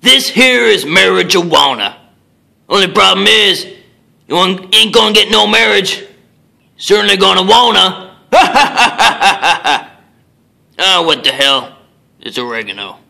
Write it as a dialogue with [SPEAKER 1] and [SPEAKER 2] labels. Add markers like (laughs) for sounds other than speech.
[SPEAKER 1] This here is marijuana. Only problem is, you ain't gonna get no marriage. Certainly gonna wanna. (laughs) Ah, what the hell? It's oregano.